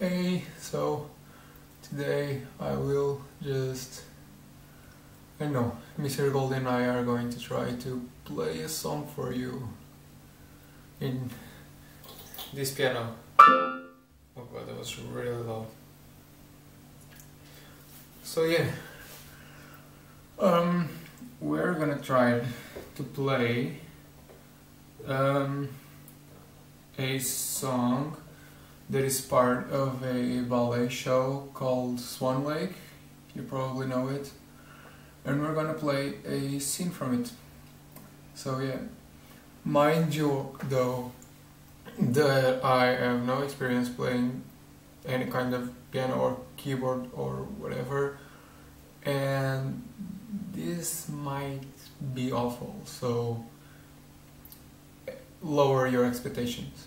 Hey, so today I will just, I know, Mr. Gold and I are going to try to play a song for you in this piano. Oh god, that was really loud. So yeah, um, we're gonna try to play um, a song that is part of a ballet show called Swan Lake. You probably know it. And we're gonna play a scene from it. So yeah. Mind you though that I have no experience playing any kind of piano or keyboard or whatever and this might be awful so lower your expectations.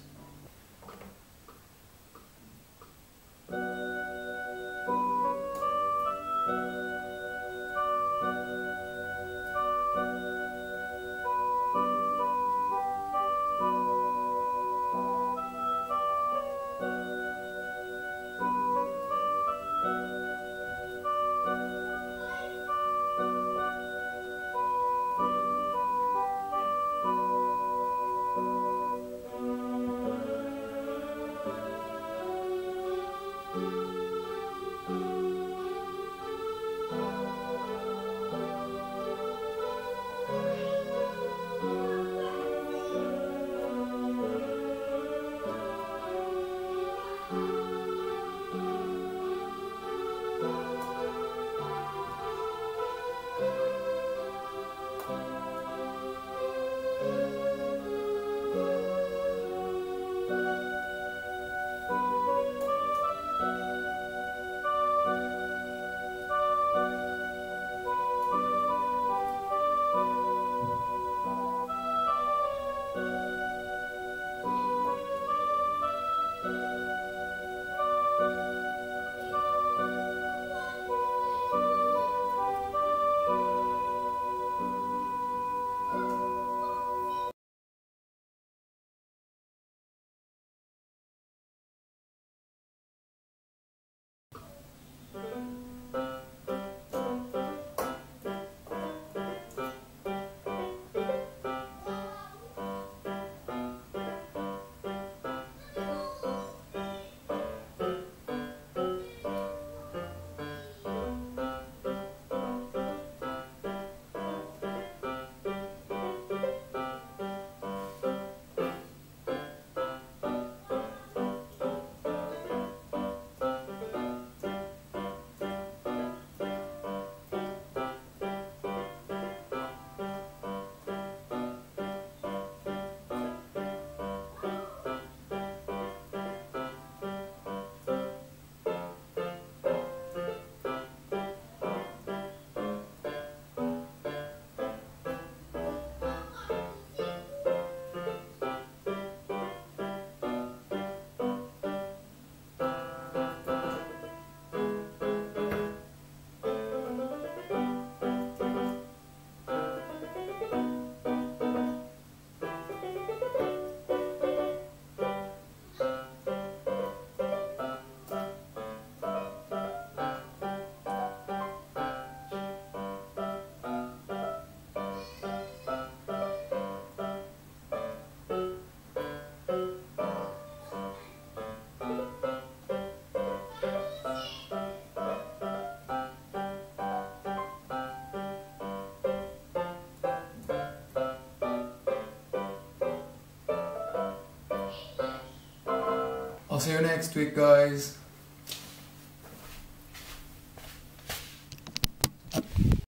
I'll see you next week, guys.